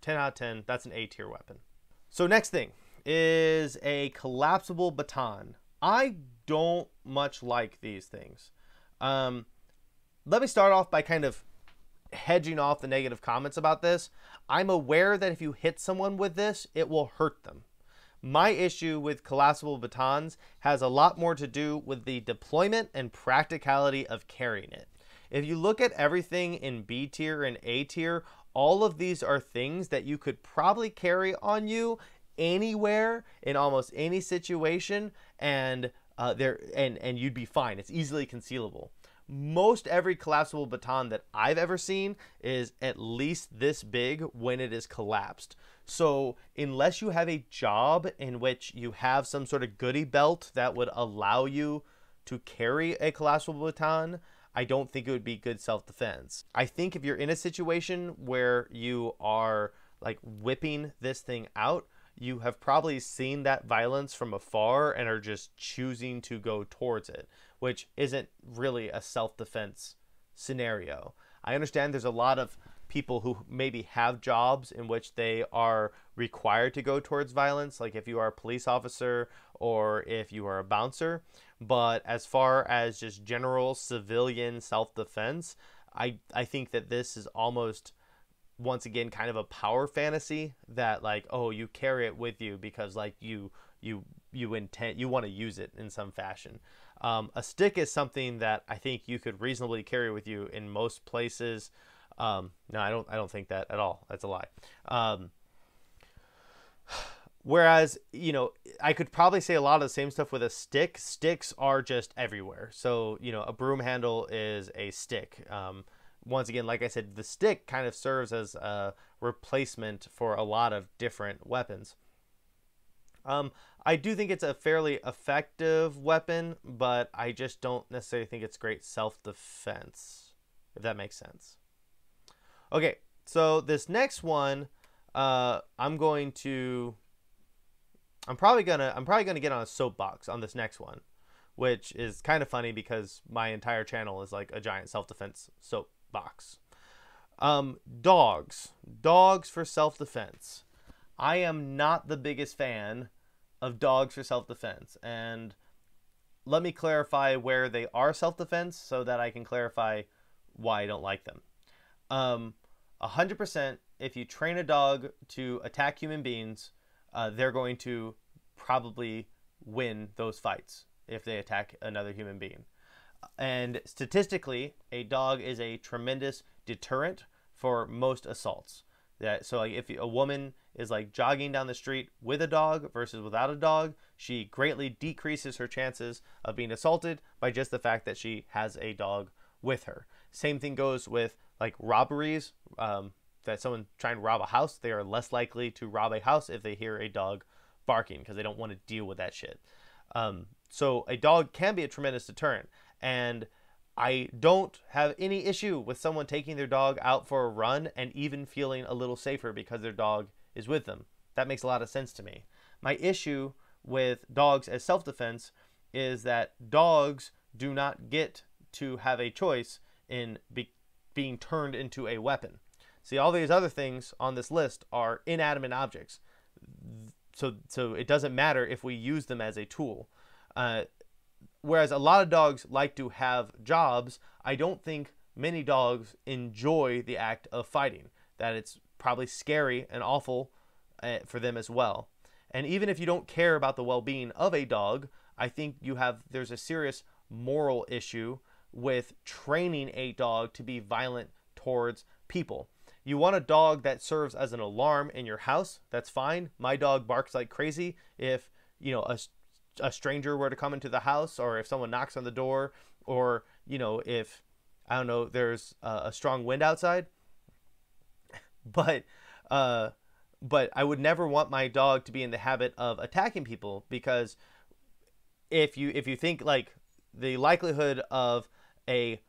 10 out of 10. That's an A tier weapon. So next thing is a collapsible baton. I don't much like these things. Um, let me start off by kind of hedging off the negative comments about this. I'm aware that if you hit someone with this, it will hurt them. My issue with collapsible batons has a lot more to do with the deployment and practicality of carrying it. If you look at everything in B tier and A tier, all of these are things that you could probably carry on you anywhere in almost any situation and uh, there and and you'd be fine. It's easily concealable most every collapsible baton that I've ever seen is at least this big when it is collapsed. So, unless you have a job in which you have some sort of goodie belt that would allow you to carry a collapsible baton, I don't think it would be good self defense. I think if you're in a situation where you are like whipping this thing out, you have probably seen that violence from afar and are just choosing to go towards it which isn't really a self defense scenario. I understand there's a lot of people who maybe have jobs in which they are required to go towards violence, like if you are a police officer or if you are a bouncer. But as far as just general civilian self defense, I, I think that this is almost once again kind of a power fantasy that like oh you carry it with you because like you you you intend you want to use it in some fashion um, a stick is something that I think you could reasonably carry with you in most places. Um, no, I don't. I don't think that at all. That's a lie. Um, whereas, you know, I could probably say a lot of the same stuff with a stick. Sticks are just everywhere. So, you know, a broom handle is a stick. Um, once again, like I said, the stick kind of serves as a replacement for a lot of different weapons. Um, I do think it's a fairly effective weapon, but I just don't necessarily think it's great self defense, if that makes sense. Okay, so this next one, uh, I'm going to. I'm probably gonna I'm probably gonna get on a soapbox on this next one, which is kind of funny because my entire channel is like a giant self defense soapbox. Um, dogs, dogs for self defense. I am not the biggest fan of dogs for self defense. And let me clarify where they are self defense so that I can clarify why I don't like them. Um, 100%, if you train a dog to attack human beings, uh, they're going to probably win those fights if they attack another human being. And statistically, a dog is a tremendous deterrent for most assaults. That so like if a woman is like jogging down the street with a dog versus without a dog, she greatly decreases her chances of being assaulted by just the fact that she has a dog with her. Same thing goes with like robberies. Um, that someone trying to rob a house, they are less likely to rob a house if they hear a dog barking because they don't want to deal with that shit. Um, so a dog can be a tremendous deterrent, and I don't have any issue with someone taking their dog out for a run and even feeling a little safer because their dog is with them. That makes a lot of sense to me. My issue with dogs as self defense is that dogs do not get to have a choice in be- being turned into a weapon. See, all these other things on this list are inanimate objects. So, so it doesn't matter if we use them as a tool. Uh, whereas a lot of dogs like to have jobs, I don't think many dogs enjoy the act of fighting, that it's probably scary and awful uh, for them as well. And even if you don't care about the well-being of a dog, I think you have there's a serious moral issue with training a dog to be violent towards people. You want a dog that serves as an alarm in your house. That's fine. My dog barks like crazy if, you know, a, a stranger were to come into the house or if someone knocks on the door or, you know, if I don't know, there's a, a strong wind outside. But uh but I would never want my dog to be in the habit of attacking people because if you if you think like the likelihood of a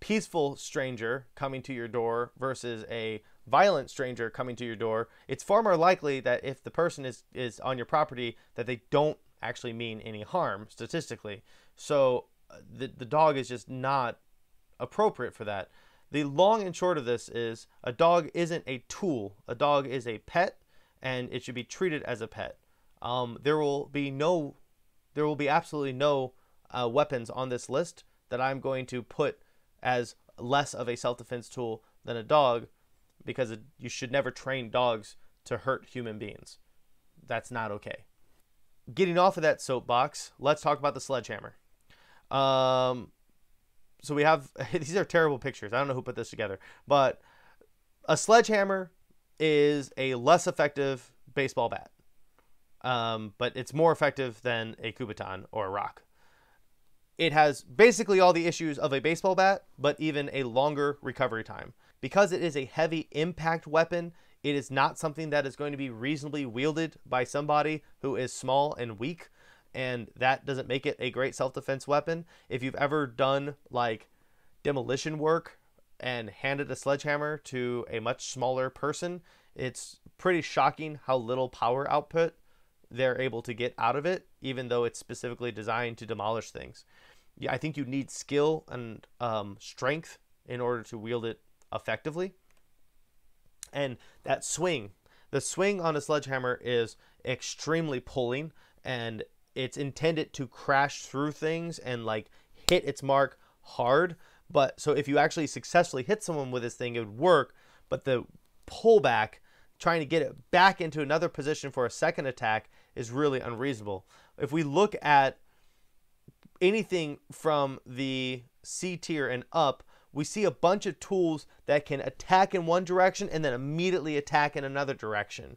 peaceful stranger coming to your door versus a violent stranger coming to your door, it's far more likely that if the person is is on your property that they don't actually mean any harm statistically. So uh, the the dog is just not appropriate for that. The long and short of this is a dog isn't a tool. A dog is a pet and it should be treated as a pet. Um, there will be no there will be absolutely no uh, weapons on this list that I'm going to put as less of a self-defense tool than a dog because it, you should never train dogs to hurt human beings. That's not okay. Getting off of that soapbox, let's talk about the sledgehammer. Um, so we have these are terrible pictures. I don't know who put this together, but a sledgehammer is a less effective baseball bat, um, but it's more effective than a Kubotan or a rock. It has basically all the issues of a baseball bat, but even a longer recovery time. Because it is a heavy impact weapon, it is not something that is going to be reasonably wielded by somebody who is small and weak, and that doesn't make it a great self defense weapon. If you've ever done like demolition work and handed a sledgehammer to a much smaller person, it's pretty shocking how little power output they're able to get out of it, even though it's specifically designed to demolish things I think you need skill and um, strength in order to wield it effectively. And that swing, the swing on a sledgehammer is extremely pulling and it's intended to crash through things and like hit its mark hard. But so if you actually successfully hit someone with this thing, it would work. But the pullback, trying to get it back into another position for a second attack, is really unreasonable. If we look at anything from the C tier and up, we see a bunch of tools that can attack in one direction and then immediately attack in another direction.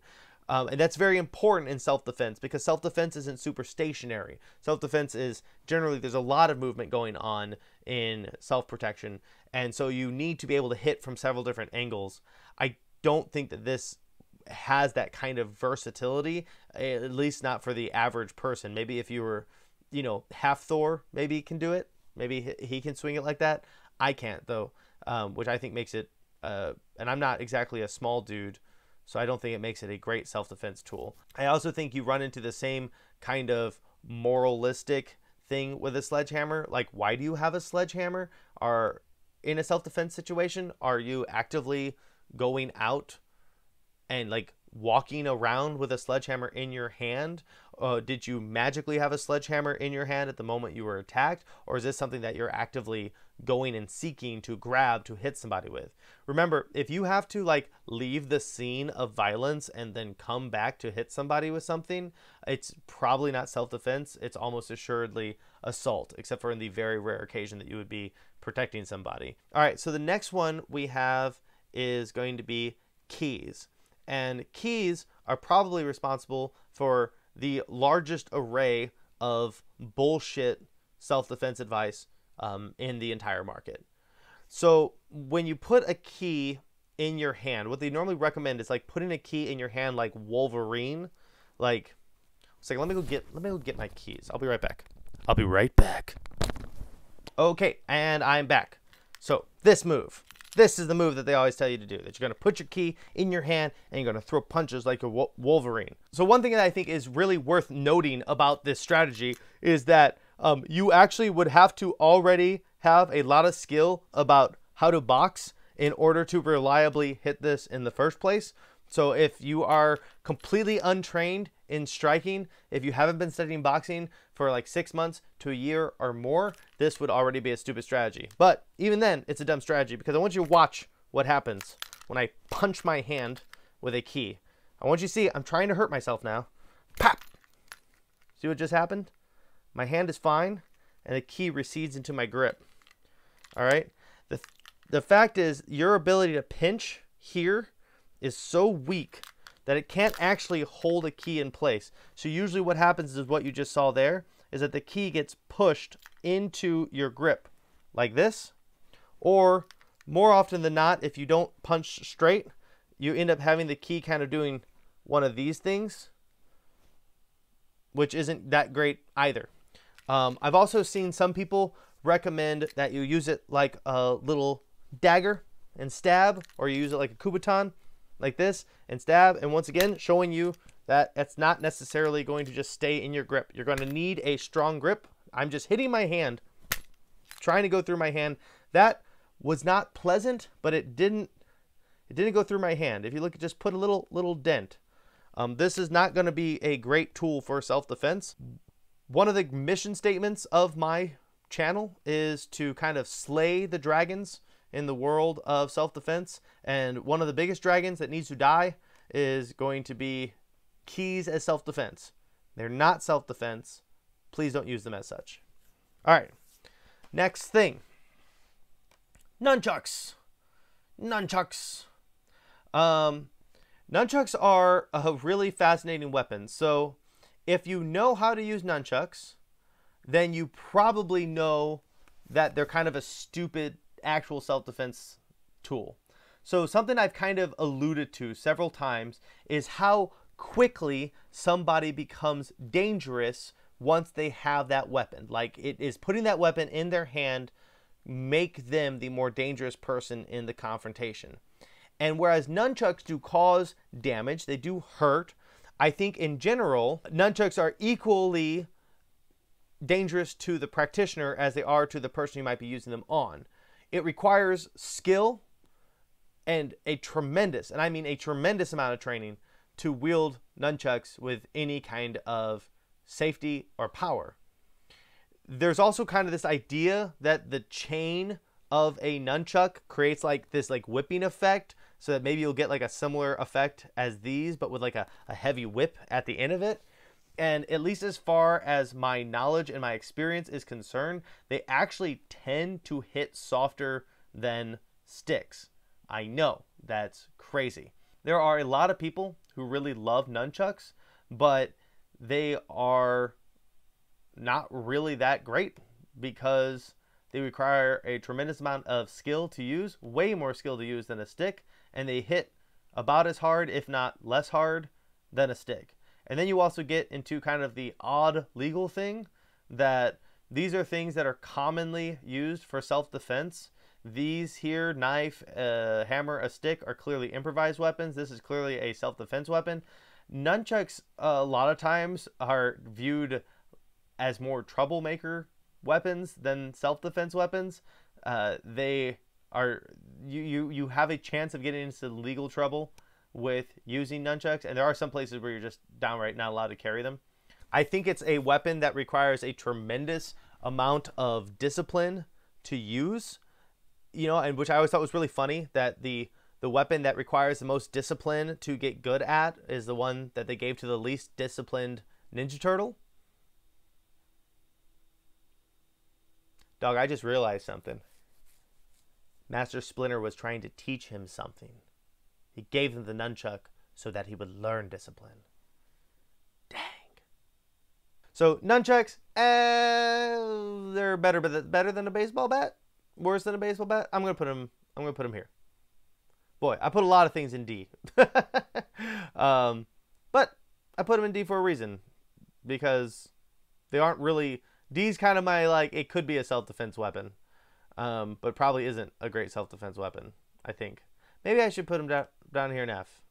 Um, and that's very important in self-defense because self-defense isn't super stationary. Self-defense is generally there's a lot of movement going on in self-protection, and so you need to be able to hit from several different angles. I don't think that this has that kind of versatility, at least not for the average person. Maybe if you were you know, half Thor maybe can do it. Maybe he can swing it like that. I can't though, um, which I think makes it. Uh, and I'm not exactly a small dude, so I don't think it makes it a great self-defense tool. I also think you run into the same kind of moralistic thing with a sledgehammer. Like, why do you have a sledgehammer? Are in a self-defense situation, are you actively going out and like walking around with a sledgehammer in your hand? Uh, did you magically have a sledgehammer in your hand at the moment you were attacked? Or is this something that you're actively going and seeking to grab to hit somebody with? Remember, if you have to like leave the scene of violence and then come back to hit somebody with something, it's probably not self defense. It's almost assuredly assault, except for in the very rare occasion that you would be protecting somebody. All right, so the next one we have is going to be keys and keys are probably responsible for the largest array of bullshit self-defense advice um, in the entire market. So when you put a key in your hand, what they normally recommend is like putting a key in your hand like Wolverine. Like, say, let me go get let me go get my keys. I'll be right back. I'll be right back. Okay, and I'm back. So this move. This is the move that they always tell you to do, that you're going to put your key in your hand and you're going to throw punches like a Wolverine. So one thing that I think is really worth noting about this strategy is that um, you actually would have to already have a lot of skill about how to box in order to reliably hit this in the first place. So if you are completely untrained in striking, if you haven't been studying boxing for like six months to a year or more, this would already be a stupid strategy. But even then, it's a dumb strategy because I want you to watch what happens when I punch my hand with a key. I want you to see I'm trying to hurt myself now. Pop! See what just happened? My hand is fine, and the key recedes into my grip. All right? The, the fact is, your ability to pinch here is so weak that it can't actually hold a key in place. So usually what happens is what you just saw there is that the key gets pushed into your grip like this, or more often than not, if you don't punch straight, you end up having the key kind of doing one of these things, which isn't that great either. Um, I've also seen some people recommend that you use it like a little dagger and stab, or you use it like a kubotan, like this, and stab. And once again, showing you that it's not necessarily going to just stay in your grip. You're going to need a strong grip. I'm just hitting my hand, trying to go through my hand. That was not pleasant, but it didn't it didn't go through my hand. If you look, just put a little little dent. Um, this is not going to be a great tool for self-defense. One of the mission statements of my channel is to kind of slay the dragons in the world of self-defense. And one of the biggest dragons that needs to die is going to be keys as self-defense. They're not self-defense. Please don't use them as such. All right. Next thing. Nunchucks. Nunchucks. Um, nunchucks are a really fascinating weapon. So if you know how to use nunchucks, then you probably know that they're kind of a stupid actual self-defense tool. So something I've kind of alluded to several times is how quickly somebody becomes dangerous once they have that weapon. Like it is putting that weapon in their hand make them the more dangerous person in the confrontation. And whereas nunchucks do cause damage, they do hurt, I think in general, nunchucks are equally dangerous to the practitioner as they are to the person you might be using them on. It requires skill and a tremendous, and I mean a tremendous amount of training to wield nunchucks with any kind of safety or power. There's also kind of this idea that the chain of a nunchuck creates like this like whipping effect so that maybe you'll get like a similar effect as these but with like a, a heavy whip at the end of it and at least as far as my knowledge and my experience is concerned, they actually tend to hit softer than sticks. I know that's crazy. There are a lot of people who really love nunchucks, but they are not really that great because they require a tremendous amount of skill to use, way more skill to use than a stick, and they hit about as hard, if not less hard, than a stick. And then you also get into kind of the odd legal thing that these are things that are commonly used for self defense. These here, knife, a hammer, a stick, are clearly improvised weapons. This is clearly a self defense weapon. Nunchucks, a lot of times, are viewed as more troublemaker weapons than self defense weapons. Uh, they are you, you you have a chance of getting into legal trouble with using nunchucks, and there are some places where you're just downright not allowed to carry them. I think it's a weapon that requires a tremendous amount of discipline to use, you know, and which I always thought was really funny that the the weapon that requires the most discipline to get good at is the one that they gave to the least disciplined Ninja Turtle. Dog, I just realized something. Master Splinter was trying to teach him something. He gave them the nunchuck so that he would learn discipline. Dang. So nunchucks, uh, they're better, but better than a baseball bat. Worse than a baseball bat. I'm gonna put them. I'm gonna put them here. Boy, I put a lot of things in D. um, but I put them in D for a reason because they aren't really. D's kind of my like. It could be a self defense weapon, um, but probably isn't a great self defense weapon. I think. Maybe I should put him down, down here in F.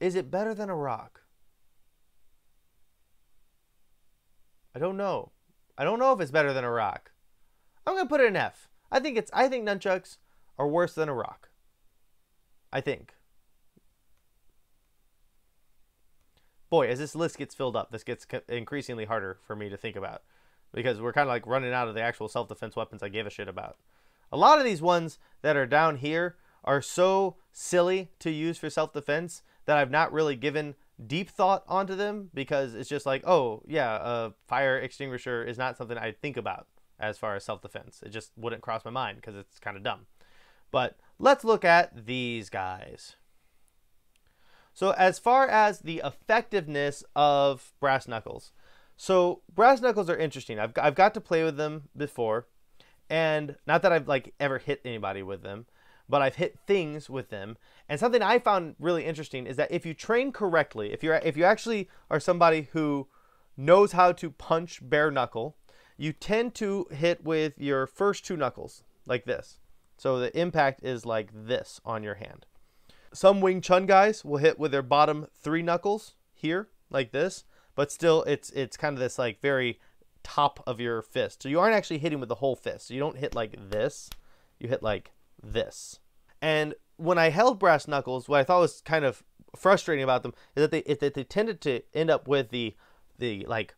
Is it better than a rock? I don't know. I don't know if it's better than a rock. I'm gonna put it in F. I think it's. I think nunchucks are worse than a rock. I think. boy, as this list gets filled up, this gets increasingly harder for me to think about because we're kind of like running out of the actual self defense weapons I gave a shit about. A lot of these ones that are down here are so silly to use for self defense that I've not really given deep thought onto them because it's just like, oh, yeah, a fire extinguisher is not something I think about as far as self defense. It just wouldn't cross my mind because it's kind of dumb. But let's look at these guys. So, as far as the effectiveness of brass knuckles, so brass knuckles are interesting. I've, I've got to play with them before, and not that I've like ever hit anybody with them, but I've hit things with them. And something I found really interesting is that if you train correctly, if you're if you actually are somebody who knows how to punch bare knuckle, you tend to hit with your first two knuckles like this. So the impact is like this on your hand. Some Wing Chun guys will hit with their bottom three knuckles here like this, but still it's it's kind of this like very top of your fist. So you aren't actually hitting with the whole fist. So you don't hit like this. You hit like this. And when I held brass knuckles, what I thought was kind of frustrating about them is that they that they tended to end up with the the like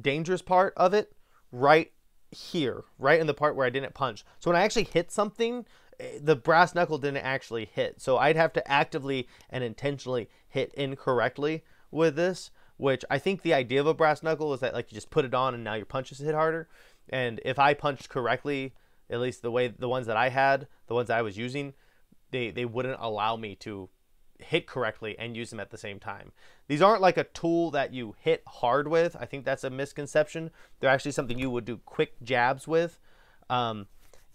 dangerous part of it right here, right in the part where I didn't punch. So when I actually hit something, eh, the brass knuckle didn't actually hit. So I'd have to actively and intentionally hit incorrectly with this, which I think the idea of a brass knuckle is that like you just put it on and now your punches hit harder. And if I punched correctly, at least the way the ones that I had, the ones I was using, they they wouldn't allow me to hit correctly and use them at the same time. These aren't like a tool that you hit hard with. I think that's a misconception. They're actually something you would do quick jabs with. Um,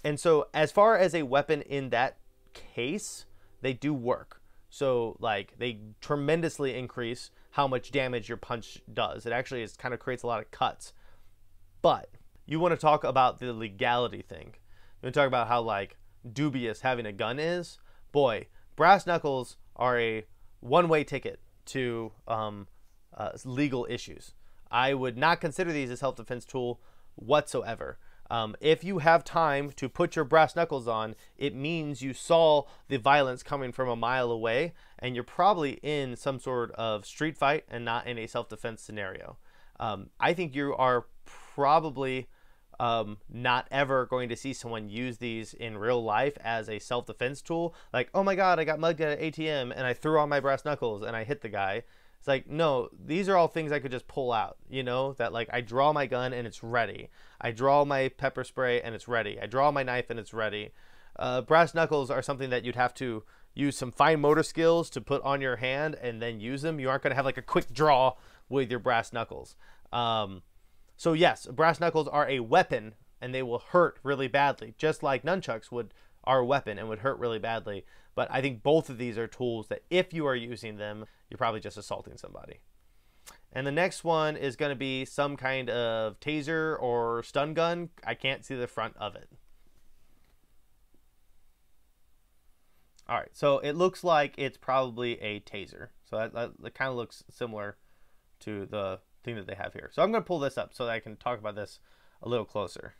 and so, as far as a weapon in that case, they do work. So, like, they tremendously increase how much damage your punch does. It actually is kind of creates a lot of cuts. But you want to talk about the legality thing. You talk about how like dubious having a gun is. Boy, brass knuckles are a one-way ticket to um, uh, legal issues. I would not consider these a self-defense tool whatsoever. Um, if you have time to put your brass knuckles on, it means you saw the violence coming from a mile away, and you're probably in some sort of street fight and not in a self-defense scenario. Um, I think you are probably um, not ever going to see someone use these in real life as a self defense tool. Like, oh my God, I got mugged at an ATM and I threw on my brass knuckles and I hit the guy. It's like, no, these are all things I could just pull out, you know, that like I draw my gun and it's ready. I draw my pepper spray and it's ready. I draw my knife and it's ready. Uh, brass knuckles are something that you'd have to use some fine motor skills to put on your hand and then use them. You aren't going to have like a quick draw with your brass knuckles. Um, so yes, brass knuckles are a weapon and they will hurt really badly, just like nunchucks would are a weapon and would hurt really badly. But I think both of these are tools that if you are using them, you're probably just assaulting somebody. And the next one is going to be some kind of taser or stun gun. I can't see the front of it. All right, so it looks like it's probably a taser. So that, that, that kind of looks similar to the thing that they have here. So I'm going to pull this up so that I can talk about this a little closer.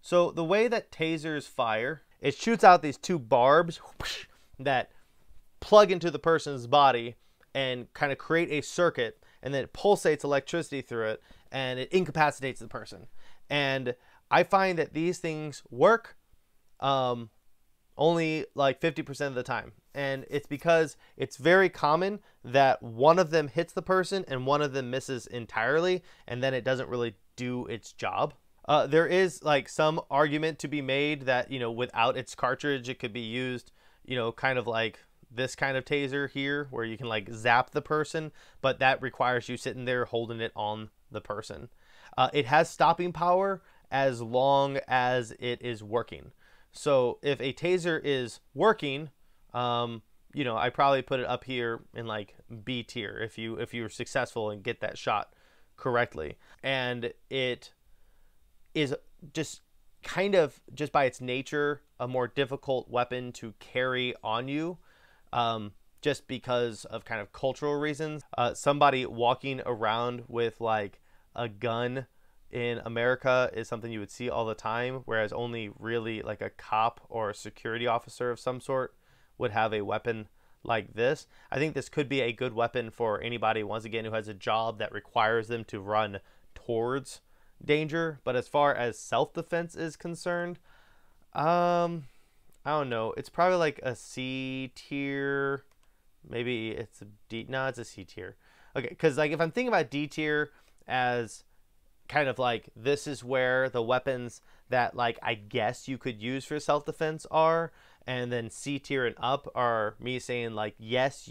So the way that tasers fire, it shoots out these two barbs that plug into the person's body and kind of create a circuit and then it pulsates electricity through it and it incapacitates the person. And I find that these things work um, only like 50% of the time and it's because it's very common that one of them hits the person and one of them misses entirely, and then it doesn't really do its job. Uh, there is like some argument to be made that you know without its cartridge it could be used, you know, kind of like this kind of taser here where you can like zap the person, but that requires you sitting there holding it on the person. Uh, it has stopping power as long as it is working. So if a taser is working um, you know, I probably put it up here in like B tier if you if you're successful and get that shot correctly. And it is just kind of just by its nature a more difficult weapon to carry on you. Um, just because of kind of cultural reasons. Uh, somebody walking around with like a gun in America is something you would see all the time, whereas only really like a cop or a security officer of some sort would have a weapon like this. I think this could be a good weapon for anybody, once again, who has a job that requires them to run towards danger. But as far as self defense is concerned, um, I don't know. It's probably like a C tier. Maybe it's a D. No, it's a C tier. Okay, because like if I'm thinking about D tier as kind of like this is where the weapons that like I guess you could use for self defense are, and then C tier and up are me saying like yes,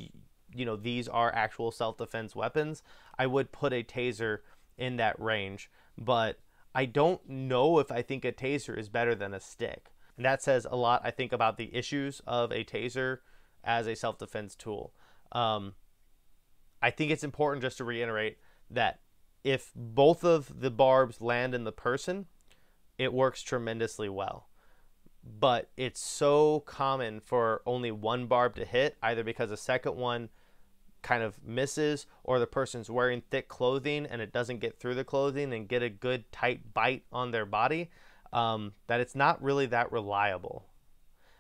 you, know these are actual self defense weapons. I would put a taser in that range, but I don't know if I think a taser is better than a stick. And that says a lot, I think, about the issues of a taser as a self defense tool. Um, I think it's important just to reiterate that if both of the barbs land in the person, it works tremendously well. But it's so common for only one barb to hit, either because a second one kind of misses or the person's wearing thick clothing and it doesn't get through the clothing and get a good tight bite on their body, um, that it's not really that reliable.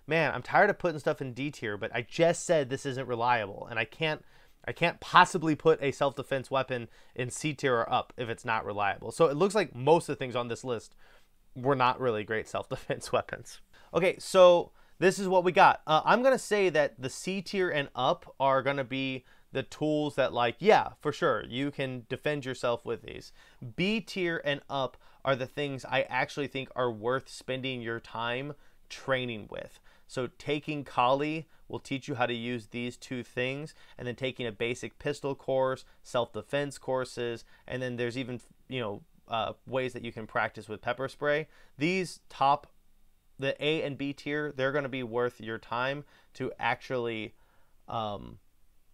Man, I'm tired of putting stuff in D tier, but I just said this isn't reliable, and I can't I can't possibly put a self-defense weapon in C tier or up if it's not reliable. So it looks like most of the things on this list were not really great self-defense weapons. Okay, so this is what we got. Uh, I'm gonna say that the C tier and up are gonna be the tools that like yeah for sure you can defend yourself with these. B tier and up are the things i actually think are worth spending your time training with. So taking kali will teach you how to use these two things and then taking a basic pistol course self-defense courses and then there's even you know uh, ways that you can practice with pepper spray. These top the a and b tier they're going to be worth your time to actually um,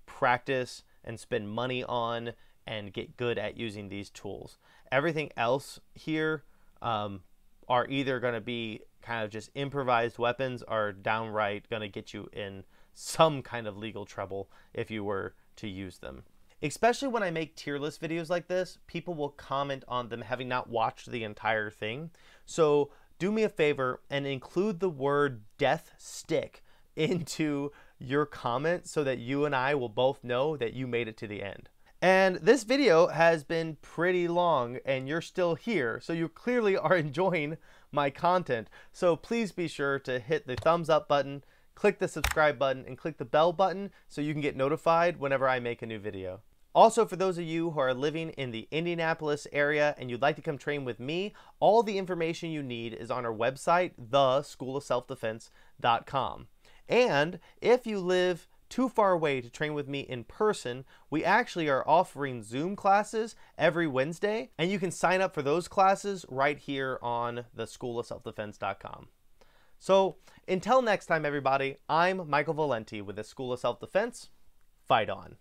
practice and spend money on and get good at using these tools everything else here um, are either going to be kind of just improvised weapons are downright going to get you in some kind of legal trouble if you were to use them. Especially when I make tier list videos like this, people will comment on them having not watched the entire thing. So do me a favor and include the word death stick into your comment so that you and I will both know that you made it to the end. And this video has been pretty long and you're still here, so you clearly are enjoying my content. So please be sure to hit the thumbs up button, click the subscribe button, and click the bell button so you can get notified whenever I make a new video. Also, for those of you who are living in the Indianapolis area and you'd like to come train with me, all the information you need is on our website, theschoolofselfdefense.com. And if you live too far away to train with me in person, we actually are offering Zoom classes every Wednesday, and you can sign up for those classes right here on the schoolofselfdefense.com. So until next time, everybody, I'm Michael Valenti with the School of Self Defense. Fight on.